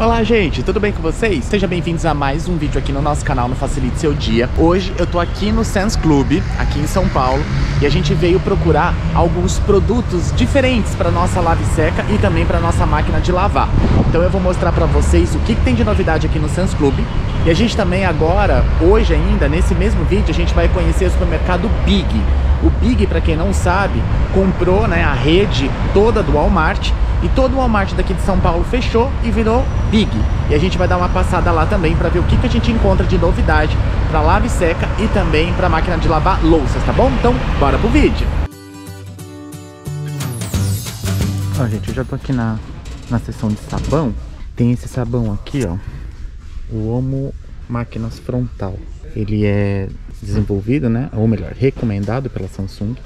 Olá gente, tudo bem com vocês? Sejam bem-vindos a mais um vídeo aqui no nosso canal no Facilite Seu Dia. Hoje eu tô aqui no Sense Club, aqui em São Paulo E a gente veio procurar alguns produtos diferentes para nossa lave seca e também para nossa máquina de lavar. Então eu vou mostrar para vocês o que, que tem de novidade aqui no Sense Club. E a gente também agora, hoje ainda, nesse mesmo vídeo, a gente vai conhecer o supermercado Big o Big, para quem não sabe, comprou né, a rede toda do Walmart e todo o Walmart daqui de São Paulo fechou e virou Big. E a gente vai dar uma passada lá também para ver o que, que a gente encontra de novidade para lave seca e também para máquina de lavar louças, tá bom? Então, bora pro vídeo! Ó, gente, eu já tô aqui na, na seção de sabão. Tem esse sabão aqui, ó. O Omo Máquinas Frontal. Ele é desenvolvido, né, ou melhor, recomendado pela Samsung,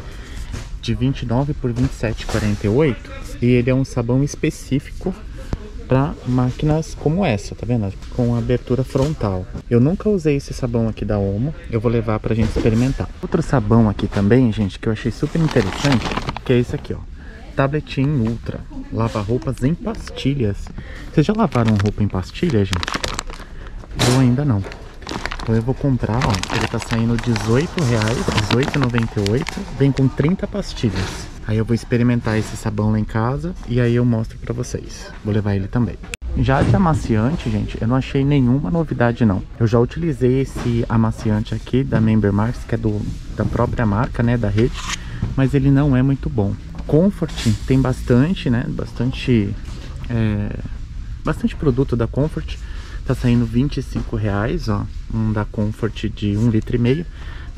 de 29 por 27,48 e ele é um sabão específico para máquinas como essa, tá vendo? Com abertura frontal. Eu nunca usei esse sabão aqui da Omo, eu vou levar pra gente experimentar. Outro sabão aqui também, gente, que eu achei super interessante, que é esse aqui, ó. Tabletin Ultra, lava roupas em pastilhas. Vocês já lavaram roupa em pastilha, gente? Eu ainda não. Então eu vou comprar, ó, ele tá saindo R$18,00, R$18,98, vem com 30 pastilhas. Aí eu vou experimentar esse sabão lá em casa e aí eu mostro pra vocês. Vou levar ele também. Já de amaciante, gente, eu não achei nenhuma novidade não. Eu já utilizei esse amaciante aqui da Member Marks, que é do, da própria marca, né, da rede, mas ele não é muito bom. Comfort tem bastante, né, bastante, é, bastante produto da Comfort, Tá saindo 25 reais, ó, um da Comfort de 1,5 litro e meio,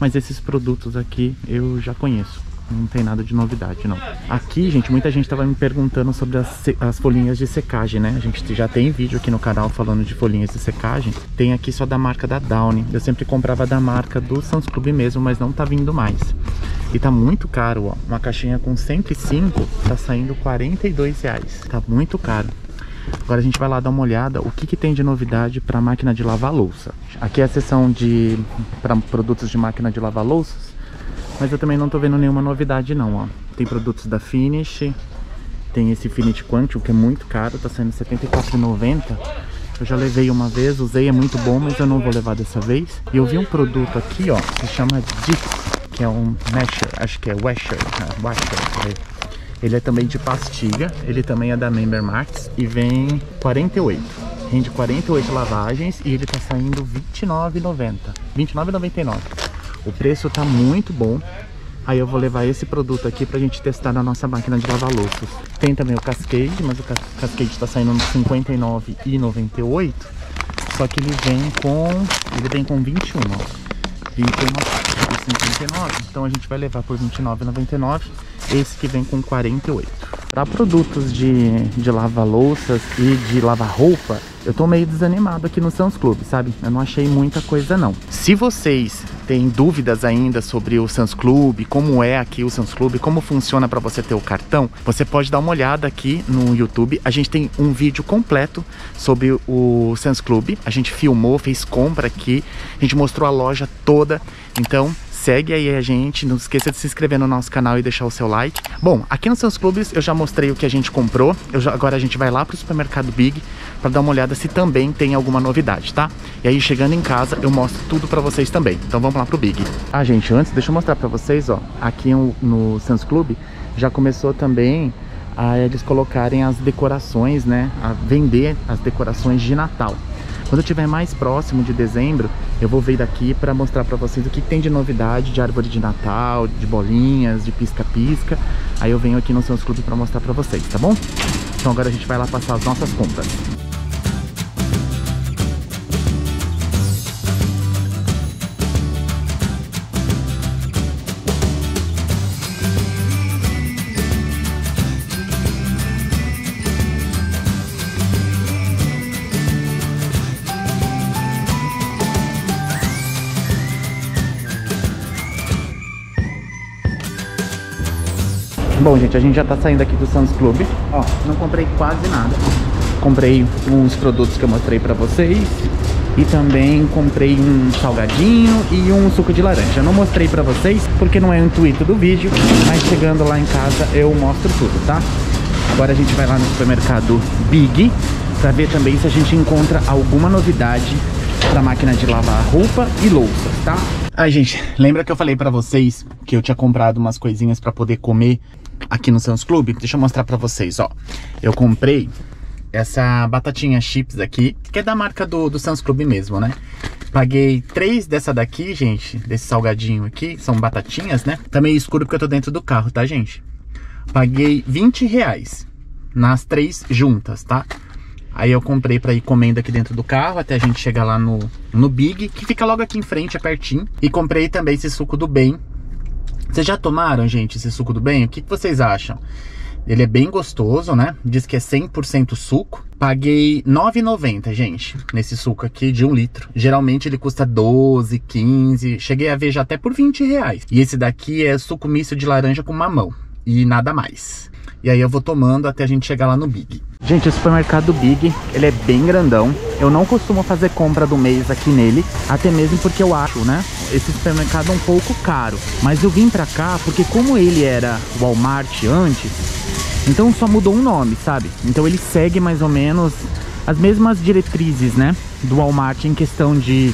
mas esses produtos aqui eu já conheço. Não tem nada de novidade, não. Aqui, gente, muita gente tava me perguntando sobre as, as folhinhas de secagem, né? A gente já tem vídeo aqui no canal falando de folhinhas de secagem. Tem aqui só da marca da Downy. Eu sempre comprava da marca do Sans Club mesmo, mas não tá vindo mais. E tá muito caro, ó. Uma caixinha com 105 tá saindo 42 reais. Tá muito caro. Agora a gente vai lá dar uma olhada o que, que tem de novidade para máquina de lavar louça. Aqui é a seção de para produtos de máquina de lavar louças, mas eu também não tô vendo nenhuma novidade não, ó. Tem produtos da Finish, tem esse Infinity Quantum que é muito caro, tá saindo R$ 74,90. Eu já levei uma vez, usei, é muito bom, mas eu não vou levar dessa vez. E eu vi um produto aqui, ó, que chama Dix, que é um Mesher, acho que é Washer, uh, Washer, ele é também de pastilha, ele também é da Member Max e vem 48. Rende 48 lavagens e ele tá saindo R$29,90. R$29,99. O preço tá muito bom. Aí eu vou levar esse produto aqui pra gente testar na nossa máquina de lavar louças. Tem também o Cascade, mas o Cascade tá saindo R$ 59,98. Só que ele vem com... ele vem com 21, ó. 21 59. Então a gente vai levar por 29,99 esse que vem com 48. Para produtos de, de lava-louças e de lavar-roupa, eu tô meio desanimado aqui no Sans Club, sabe? Eu não achei muita coisa não. Se vocês têm dúvidas ainda sobre o Sans Club, como é aqui o Sans Club, como funciona para você ter o cartão, você pode dar uma olhada aqui no YouTube. A gente tem um vídeo completo sobre o Sans Club. A gente filmou, fez compra aqui, a gente mostrou a loja toda. Então, segue aí a gente, não esqueça de se inscrever no nosso canal e deixar o seu like. Bom, aqui nos seus clubes eu já mostrei o que a gente comprou, já, agora a gente vai lá pro supermercado Big para dar uma olhada se também tem alguma novidade, tá? E aí chegando em casa eu mostro tudo para vocês também, então vamos lá pro Big. Ah gente, antes deixa eu mostrar para vocês, ó, aqui no Sans Club já começou também a eles colocarem as decorações, né, a vender as decorações de Natal. Quando eu estiver mais próximo de dezembro, eu vou vir daqui para mostrar para vocês o que tem de novidade de árvore de Natal, de bolinhas, de pisca-pisca. Aí eu venho aqui no Seus Clube para mostrar para vocês, tá bom? Então agora a gente vai lá passar as nossas compras. Bom, gente, a gente já tá saindo aqui do Sans Club. Ó, não comprei quase nada. Comprei uns produtos que eu mostrei pra vocês. E também comprei um salgadinho e um suco de laranja. Não mostrei pra vocês porque não é o intuito do vídeo. Mas chegando lá em casa eu mostro tudo, tá? Agora a gente vai lá no supermercado Big para ver também se a gente encontra alguma novidade para máquina de lavar roupa e louça, tá? Ai, gente, lembra que eu falei para vocês que eu tinha comprado umas coisinhas para poder comer aqui no Sans Club? Deixa eu mostrar para vocês, ó. Eu comprei essa batatinha chips aqui, que é da marca do, do Sans Club mesmo, né? Paguei três dessa daqui, gente, desse salgadinho aqui, são batatinhas, né? Tá meio escuro porque eu tô dentro do carro, tá, gente? Paguei 20 reais nas três juntas, tá? Aí eu comprei pra ir comendo aqui dentro do carro até a gente chegar lá no, no Big, que fica logo aqui em frente, é pertinho. E comprei também esse suco do bem. Vocês já tomaram, gente, esse suco do bem? O que, que vocês acham? Ele é bem gostoso, né? Diz que é 100% suco. Paguei R$ 9,90, gente, nesse suco aqui de um litro. Geralmente ele custa 12, 15, cheguei a ver já até por 20 reais. E esse daqui é suco misto de laranja com mamão e nada mais. E aí eu vou tomando até a gente chegar lá no Big. Gente, o supermercado Big, ele é bem grandão. Eu não costumo fazer compra do mês aqui nele, até mesmo porque eu acho, né, esse supermercado um pouco caro. Mas eu vim pra cá porque como ele era Walmart antes, então só mudou um nome, sabe? Então ele segue mais ou menos as mesmas diretrizes, né, do Walmart em questão de,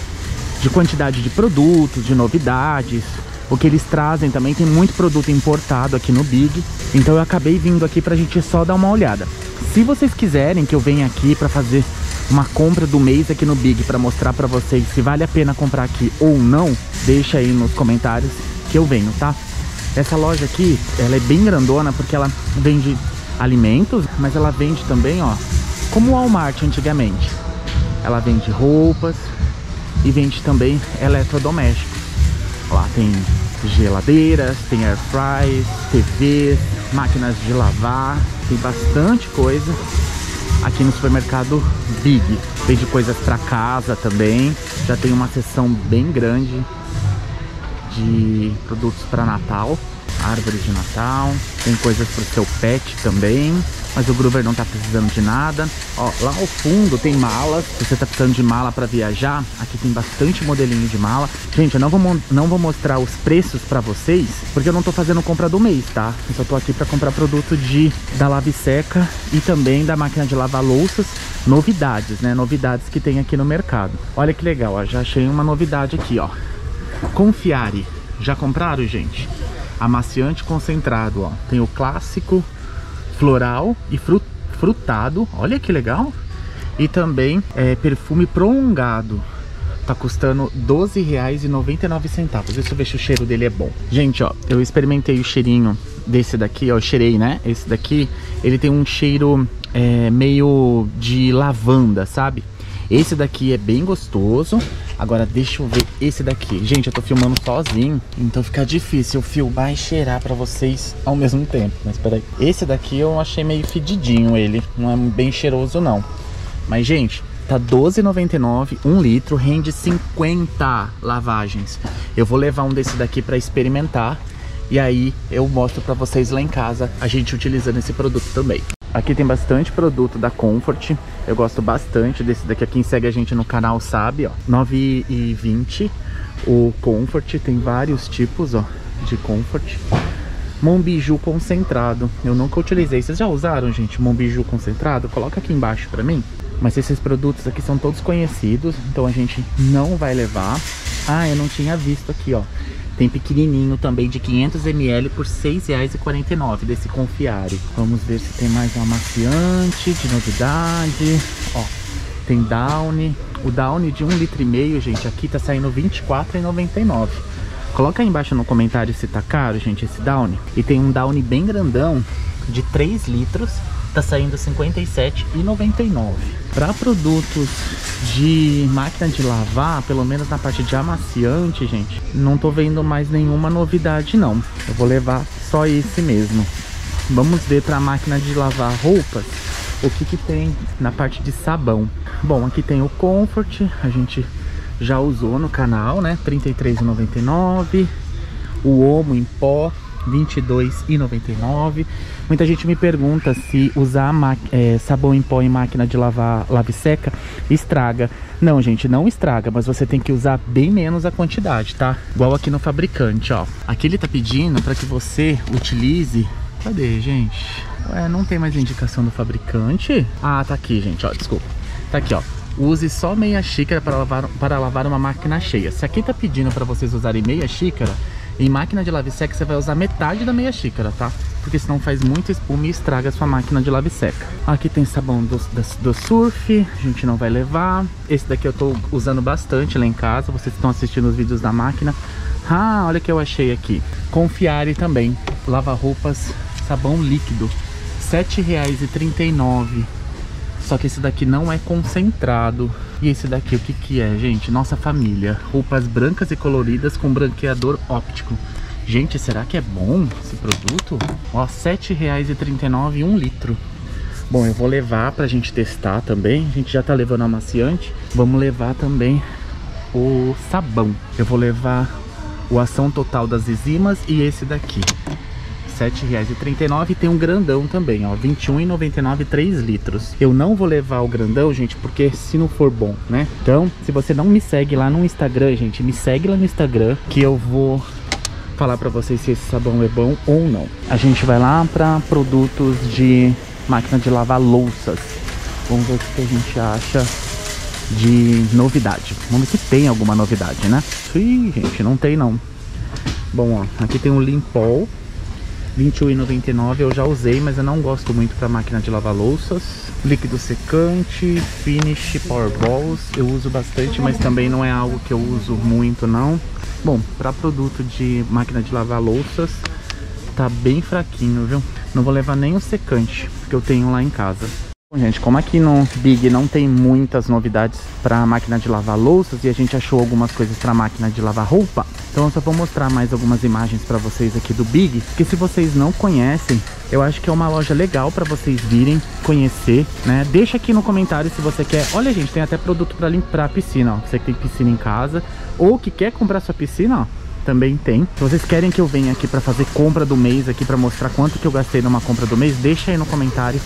de quantidade de produtos, de novidades, o que eles trazem também, tem muito produto importado aqui no Big. Então eu acabei vindo aqui pra gente só dar uma olhada. Se vocês quiserem que eu venha aqui pra fazer uma compra do mês aqui no Big para mostrar para vocês se vale a pena comprar aqui ou não, deixa aí nos comentários que eu venho, tá? Essa loja aqui, ela é bem grandona porque ela vende alimentos, mas ela vende também, ó, como o Walmart antigamente. Ela vende roupas e vende também eletrodomésticos. Lá tem geladeiras, tem air fry, TVs, máquinas de lavar, tem bastante coisa aqui no supermercado Big. Vende coisas para casa também. Já tem uma seção bem grande de produtos para Natal, árvore de Natal, tem coisas para o seu pet também mas o Groover não tá precisando de nada. Ó, lá ao fundo tem malas, se você tá precisando de mala para viajar, aqui tem bastante modelinho de mala. Gente, eu não vou, não vou mostrar os preços para vocês, porque eu não tô fazendo compra do mês, tá? Eu só tô aqui para comprar produto de da Lave Seca e também da máquina de lavar louças, novidades, né? Novidades que tem aqui no mercado. Olha que legal, ó, já achei uma novidade aqui, ó. Confiare. Já compraram, gente? Amaciante concentrado, ó. Tem o clássico, floral e frutado. Olha que legal. E também é, perfume prolongado. Tá custando R$12,99. Deixa eu ver se o cheiro dele é bom. Gente, ó, eu experimentei o cheirinho desse daqui, ó, eu cheirei, né? Esse daqui, ele tem um cheiro é, meio de lavanda, sabe? Esse daqui é bem gostoso. Agora deixa eu ver esse daqui. Gente, eu tô filmando sozinho, então fica difícil filmar e cheirar pra vocês ao mesmo tempo. Mas peraí. Esse daqui eu achei meio fedidinho ele. Não é bem cheiroso não. Mas, gente, tá R$12,99, 1 litro, rende 50 lavagens. Eu vou levar um desse daqui pra experimentar. E aí eu mostro pra vocês lá em casa a gente utilizando esse produto também. Aqui tem bastante produto da Comfort. Eu gosto bastante desse daqui. Quem segue a gente no canal sabe, ó. 9,20 o Comfort. Tem vários tipos, ó, de Comfort. Mombiju concentrado. Eu nunca utilizei. Vocês já usaram, gente, Mombiju concentrado? Coloca aqui embaixo pra mim. Mas esses produtos aqui são todos conhecidos, então a gente não vai levar. Ah, eu não tinha visto aqui, ó. Tem pequenininho também de 500ml por R$ 6,49 desse Confiare. Vamos ver se tem mais um amaciante de novidade. Ó, tem Downy. O Downy de 1,5 litro, e meio, gente, aqui tá saindo R$ 24,99. Coloca aí embaixo no comentário se tá caro, gente, esse Downy. E tem um Downy bem grandão de 3 litros tá saindo R$ 57,99. Para produtos de máquina de lavar, pelo menos na parte de amaciante, gente, não tô vendo mais nenhuma novidade não. Eu vou levar só esse mesmo. Vamos ver para máquina de lavar roupas o que que tem na parte de sabão. Bom, aqui tem o Comfort, a gente já usou no canal, né? R$ 33,99. O Omo em pó, 22,99. Muita gente me pergunta se usar é, sabão em pó em máquina de lavar lave seca estraga. Não, gente, não estraga, mas você tem que usar bem menos a quantidade, tá? Igual aqui no fabricante, ó. Aqui ele tá pedindo para que você utilize... Cadê, gente? Ué, não tem mais indicação do fabricante? Ah, tá aqui, gente, ó, desculpa. Tá aqui, ó. Use só meia xícara para lavar, para lavar uma máquina cheia. Se aqui tá pedindo para vocês usarem meia xícara, em máquina de lave seca você vai usar metade da meia xícara, tá? Porque senão faz muita espuma e estraga a sua máquina de lave seca. Aqui tem sabão do, do, do, surf, a gente não vai levar. Esse daqui eu tô usando bastante lá em casa, vocês estão assistindo os vídeos da máquina. Ah, olha o que eu achei aqui. Confiare também, lava roupas, sabão líquido, R$ 7,39. Só que esse daqui não é concentrado. E esse daqui, o que que é, gente? Nossa família. Roupas brancas e coloridas com branqueador óptico. Gente, será que é bom esse produto? Ó, R$ 7,39 um litro. Bom, eu vou levar pra gente testar também. A gente já tá levando amaciante. Vamos levar também o sabão. Eu vou levar o ação total das enzimas e esse daqui. R$ 7,39 e tem um grandão também, ó, R$ 21,99 3 litros. Eu não vou levar o grandão, gente, porque se não for bom, né? Então, se você não me segue lá no Instagram, gente, me segue lá no Instagram que eu vou falar pra vocês se esse sabão é bom ou não. A gente vai lá pra produtos de máquina de lavar louças. Vamos ver o que a gente acha de novidade. Vamos ver se tem alguma novidade, né? Ih, gente, não tem não. Bom, ó, aqui tem um Limpol 21,99 eu já usei, mas eu não gosto muito para máquina de lavar louças. Líquido secante, Finish Power Balls, eu uso bastante, mas também não é algo que eu uso muito não. Bom, para produto de máquina de lavar louças, tá bem fraquinho, viu? Não vou levar nem o secante, que eu tenho lá em casa. Bom, gente, como aqui no Big não tem muitas novidades para máquina de lavar louças e a gente achou algumas coisas para máquina de lavar roupa, então eu só vou mostrar mais algumas imagens para vocês aqui do Big, que se vocês não conhecem, eu acho que é uma loja legal para vocês virem conhecer, né? Deixa aqui no comentário se você quer. Olha, gente, tem até produto para limpar a piscina, ó. Você que tem piscina em casa ou que quer comprar sua piscina, ó também tem. Se vocês querem que eu venha aqui para fazer compra do mês aqui para mostrar quanto que eu gastei numa compra do mês, deixa aí no comentário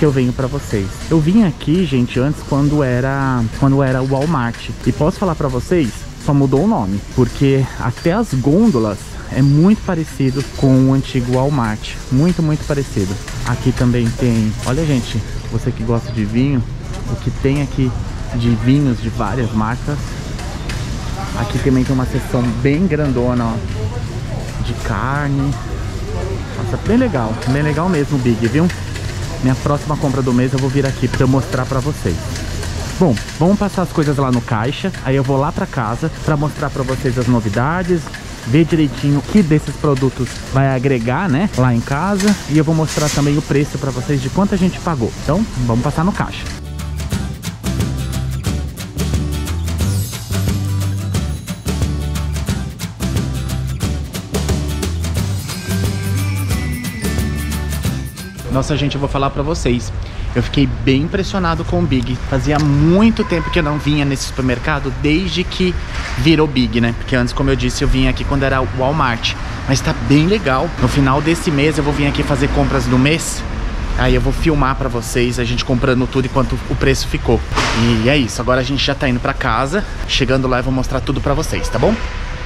que eu venho para vocês. Eu vim aqui, gente, antes quando era quando era o Walmart. E posso falar para vocês, só mudou o nome, porque até as gôndolas é muito parecido com o antigo Walmart, muito, muito parecido. Aqui também tem, olha gente, você que gosta de vinho, o que tem aqui de vinhos de várias marcas. Aqui também tem uma seção bem grandona, ó, de carne. Nossa, bem legal, bem legal mesmo o Big, viu? Minha próxima compra do mês eu vou vir aqui para mostrar para vocês. Bom, vamos passar as coisas lá no caixa, aí eu vou lá para casa para mostrar para vocês as novidades, ver direitinho o que desses produtos vai agregar, né, lá em casa, e eu vou mostrar também o preço para vocês de quanto a gente pagou. Então, vamos passar no caixa. Nossa, gente, eu vou falar pra vocês. Eu fiquei bem impressionado com o Big. Fazia muito tempo que eu não vinha nesse supermercado, desde que virou Big, né? Porque antes, como eu disse, eu vinha aqui quando era Walmart. Mas tá bem legal. No final desse mês eu vou vir aqui fazer compras do mês. Aí eu vou filmar pra vocês, a gente comprando tudo e quanto o preço ficou. E é isso, agora a gente já tá indo pra casa. Chegando lá eu vou mostrar tudo pra vocês, tá bom?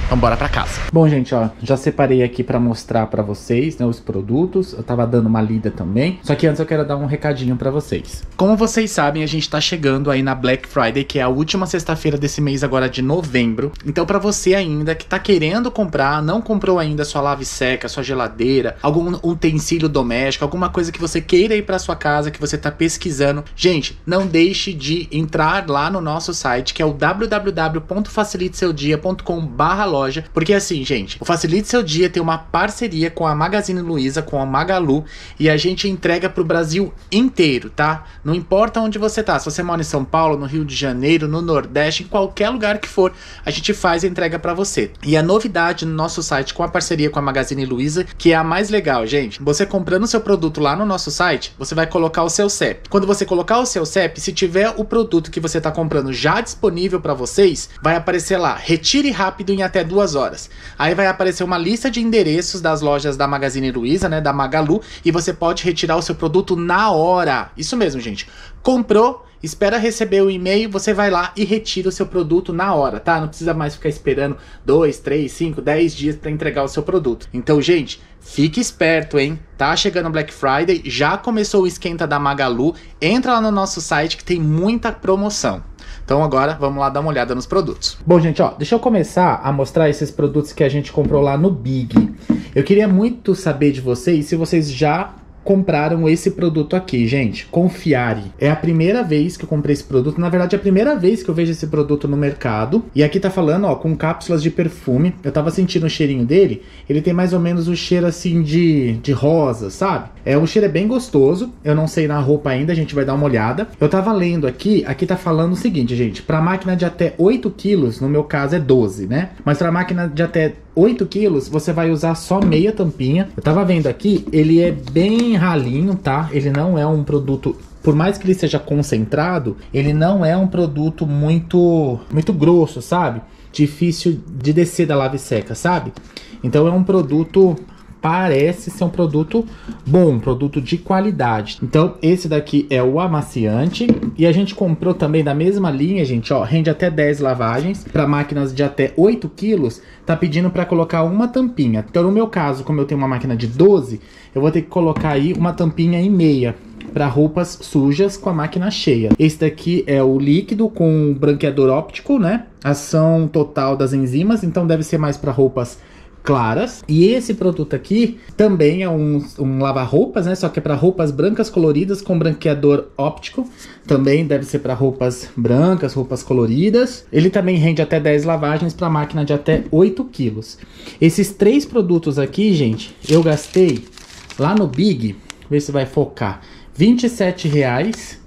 Então bora pra casa. Bom, gente, ó, já separei aqui pra mostrar pra vocês, né, os produtos. Eu tava dando uma lida também. Só que antes eu quero dar um recadinho pra vocês. Como vocês sabem, a gente tá chegando aí na Black Friday, que é a última sexta-feira desse mês agora de novembro. Então pra você ainda que tá querendo comprar, não comprou ainda sua lave seca, sua geladeira, algum utensílio doméstico, alguma coisa que você queira ir pra sua casa, que você tá pesquisando. Gente, não deixe de entrar lá no nosso site, que é o www.faciliteseudia.com.br loja, porque assim, gente, o Facilite Seu Dia tem uma parceria com a Magazine Luiza, com a Magalu, e a gente entrega pro Brasil inteiro, tá? Não importa onde você tá, se você mora em São Paulo, no Rio de Janeiro, no Nordeste, em qualquer lugar que for, a gente faz a entrega para você. E a novidade no nosso site com a parceria com a Magazine Luiza, que é a mais legal, gente, você comprando seu produto lá no nosso site, você vai colocar o seu CEP. Quando você colocar o seu CEP, se tiver o produto que você tá comprando já disponível para vocês, vai aparecer lá, retire rápido em até duas horas. Aí vai aparecer uma lista de endereços das lojas da Magazine Luiza, né, da Magalu, e você pode retirar o seu produto na hora. Isso mesmo, gente. Comprou, espera receber o e-mail, você vai lá e retira o seu produto na hora, tá? Não precisa mais ficar esperando 2, 3, 5, 10 dias para entregar o seu produto. Então, gente, fique esperto, hein? Tá chegando Black Friday, já começou o esquenta da Magalu. Entra lá no nosso site que tem muita promoção. Então agora vamos lá dar uma olhada nos produtos. Bom, gente, ó, deixa eu começar a mostrar esses produtos que a gente comprou lá no Big. Eu queria muito saber de vocês se vocês já compraram esse produto aqui, gente. Confiare. É a primeira vez que eu comprei esse produto. Na verdade, é a primeira vez que eu vejo esse produto no mercado. E aqui tá falando, ó, com cápsulas de perfume. Eu tava sentindo o cheirinho dele. Ele tem mais ou menos o cheiro assim de, de rosa, sabe? É, o cheiro é bem gostoso. Eu não sei na roupa ainda, a gente vai dar uma olhada. Eu tava lendo aqui, aqui tá falando o seguinte, gente. Pra máquina de até 8 quilos, no meu caso é 12, né? Mas pra máquina de até 8 quilos, você vai usar só meia tampinha. Eu tava vendo aqui, ele é bem ralinho, tá? Ele não é um produto por mais que ele seja concentrado, ele não é um produto muito muito grosso, sabe? Difícil de descer da lave seca, sabe? Então é um produto parece ser um produto bom, um produto de qualidade. Então, esse daqui é o amaciante. E a gente comprou também da mesma linha, gente, ó, rende até 10 lavagens. Para máquinas de até 8 quilos, tá pedindo para colocar uma tampinha. Então, no meu caso, como eu tenho uma máquina de 12, eu vou ter que colocar aí uma tampinha e meia para roupas sujas com a máquina cheia. Esse daqui é o líquido com branqueador óptico, né? Ação total das enzimas, então deve ser mais para roupas claras. E esse produto aqui também é um, um lava-roupas, né? Só que é para roupas brancas coloridas com branqueador óptico. Também deve ser para roupas brancas, roupas coloridas. Ele também rende até 10 lavagens para máquina de até 8 quilos. Esses três produtos aqui, gente, eu gastei lá no Big, ver se vai focar, 27 reais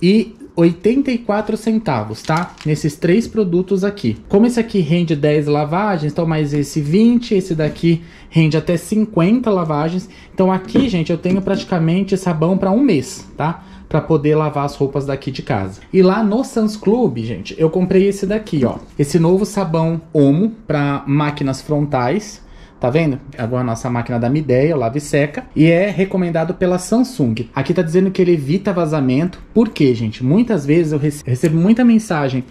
e 84 centavos, tá? Nesses três produtos aqui. Como esse aqui rende 10 lavagens, então mais esse 20, esse daqui rende até 50 lavagens. Então aqui, gente, eu tenho praticamente sabão para um mês, tá? Para poder lavar as roupas daqui de casa. E lá no Sans Club, gente, eu comprei esse daqui, ó. Esse novo sabão Omo para máquinas frontais Tá vendo? Agora a nossa máquina da Midea, lave seca, e é recomendado pela Samsung. Aqui tá dizendo que ele evita vazamento. Por quê, gente? Muitas vezes eu recebo muita mensagem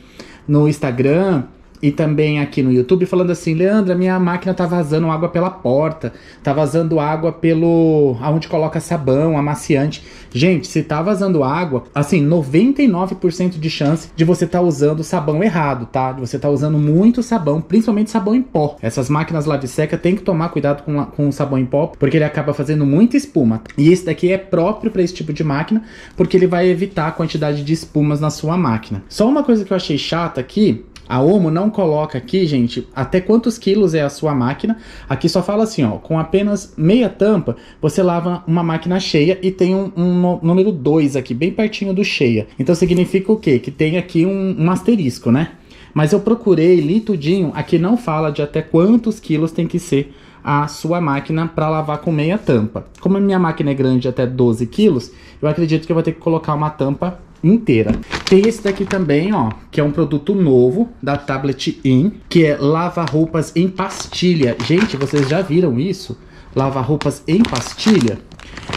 no Instagram e também aqui no YouTube falando assim, Leandra, minha máquina tá vazando água pela porta, tá vazando água pelo aonde coloca sabão, amaciante. Gente, se tá vazando água, assim, 99% de chance de você tá usando sabão errado, tá? De você tá usando muito sabão, principalmente sabão em pó. Essas máquinas lave seca tem que tomar cuidado com, com o sabão em pó, porque ele acaba fazendo muita espuma. E esse daqui é próprio para esse tipo de máquina, porque ele vai evitar a quantidade de espumas na sua máquina. Só uma coisa que eu achei chata aqui a Omo não coloca aqui, gente, até quantos quilos é a sua máquina. Aqui só fala assim, ó, com apenas meia tampa, você lava uma máquina cheia e tem um, um número 2 aqui, bem pertinho do cheia. Então significa o quê? Que tem aqui um, um asterisco, né? Mas eu procurei, li tudinho, aqui não fala de até quantos quilos tem que ser a sua máquina para lavar com meia tampa. Como a minha máquina é grande até 12 quilos, eu acredito que eu vou ter que colocar uma tampa inteira. Tem esse daqui também, ó, que é um produto novo da Tablet In, que é lava-roupas em pastilha. Gente, vocês já viram isso? Lava-roupas em pastilha?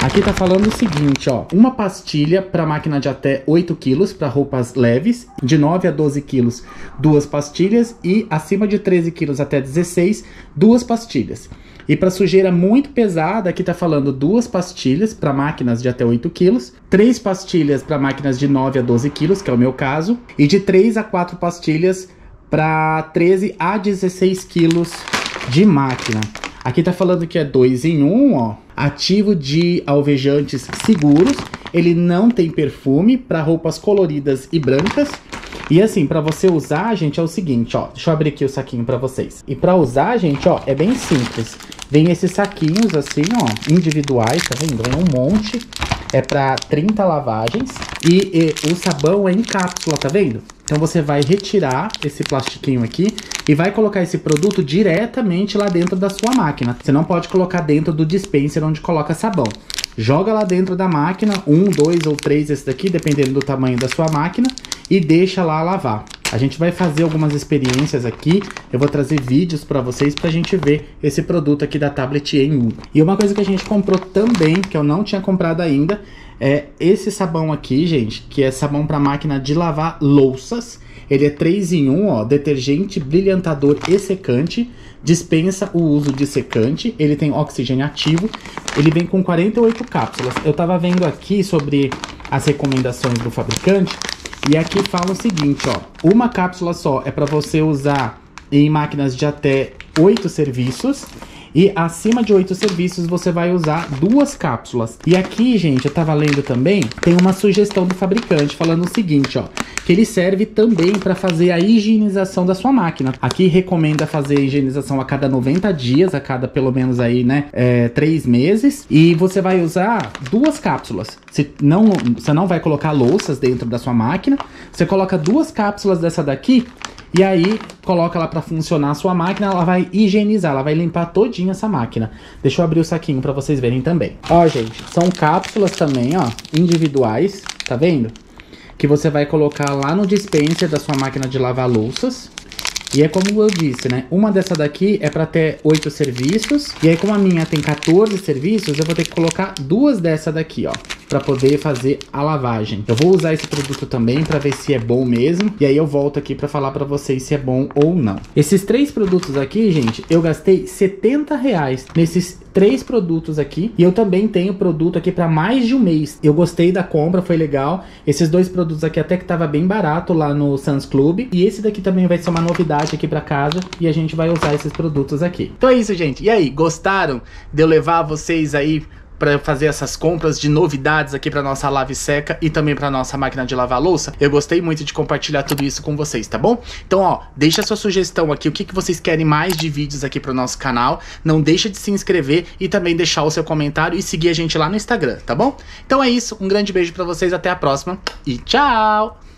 Aqui tá falando o seguinte, ó, uma pastilha para máquina de até 8 quilos para roupas leves, de 9 a 12 quilos, duas pastilhas e acima de 13 quilos até 16, duas pastilhas. E para sujeira muito pesada, aqui tá falando duas pastilhas para máquinas de até 8 quilos, três pastilhas para máquinas de 9 a 12 quilos, que é o meu caso, e de 3 a 4 pastilhas para 13 a 16 quilos de máquina. Aqui tá falando que é 2 em 1, um, ó, ativo de alvejantes seguros, ele não tem perfume para roupas coloridas e brancas, e assim, para você usar, gente, é o seguinte, ó. Deixa eu abrir aqui o saquinho para vocês. E para usar, gente, ó, é bem simples. Vem esses saquinhos assim, ó, individuais, tá vendo? Vem um monte. É para 30 lavagens. E, e o sabão é em cápsula, tá vendo? Então você vai retirar esse plastiquinho aqui e vai colocar esse produto diretamente lá dentro da sua máquina. Você não pode colocar dentro do dispenser onde coloca sabão joga lá dentro da máquina, um, dois ou três esse daqui, dependendo do tamanho da sua máquina, e deixa lá lavar. A gente vai fazer algumas experiências aqui, eu vou trazer vídeos para vocês pra gente ver esse produto aqui da Tablet em 1. E uma coisa que a gente comprou também, que eu não tinha comprado ainda, é esse sabão aqui, gente, que é sabão para máquina de lavar louças. Ele é 3 em 1, ó, detergente, brilhantador e secante. Dispensa o uso de secante, ele tem oxigênio ativo, ele vem com 48 cápsulas. Eu tava vendo aqui sobre as recomendações do fabricante e aqui fala o seguinte, ó, uma cápsula só é para você usar em máquinas de até 8 serviços e acima de 8 serviços você vai usar duas cápsulas. E aqui, gente, eu tava lendo também, tem uma sugestão do fabricante falando o seguinte, ó, que ele serve também para fazer a higienização da sua máquina. Aqui recomenda fazer a higienização a cada 90 dias, a cada pelo menos aí, né, é, 3 meses. E você vai usar duas cápsulas. Você não, você não vai colocar louças dentro da sua máquina. Você coloca duas cápsulas dessa daqui e aí, coloca ela para funcionar a sua máquina, ela vai higienizar, ela vai limpar todinha essa máquina. Deixa eu abrir o saquinho para vocês verem também. Ó, gente, são cápsulas também, ó, individuais, tá vendo? Que você vai colocar lá no dispenser da sua máquina de lavar louças. E é como eu disse, né? Uma dessa daqui é para ter oito serviços. E aí, como a minha tem 14 serviços, eu vou ter que colocar duas dessa daqui, ó. Pra poder fazer a lavagem. Eu vou usar esse produto também para ver se é bom mesmo. E aí eu volto aqui para falar para vocês se é bom ou não. Esses três produtos aqui, gente, eu gastei 70 reais nesses três produtos aqui. E eu também tenho produto aqui para mais de um mês. Eu gostei da compra, foi legal. Esses dois produtos aqui até que tava bem barato lá no Sans Club. E esse daqui também vai ser uma novidade aqui para casa. E a gente vai usar esses produtos aqui. Então é isso, gente. E aí, gostaram de eu levar vocês aí para fazer essas compras de novidades aqui para nossa lave seca e também para nossa máquina de lavar louça. Eu gostei muito de compartilhar tudo isso com vocês, tá bom? Então, ó, deixa sua sugestão aqui, o que, que vocês querem mais de vídeos aqui para o nosso canal. Não deixa de se inscrever e também deixar o seu comentário e seguir a gente lá no Instagram, tá bom? Então é isso, um grande beijo para vocês, até a próxima e tchau!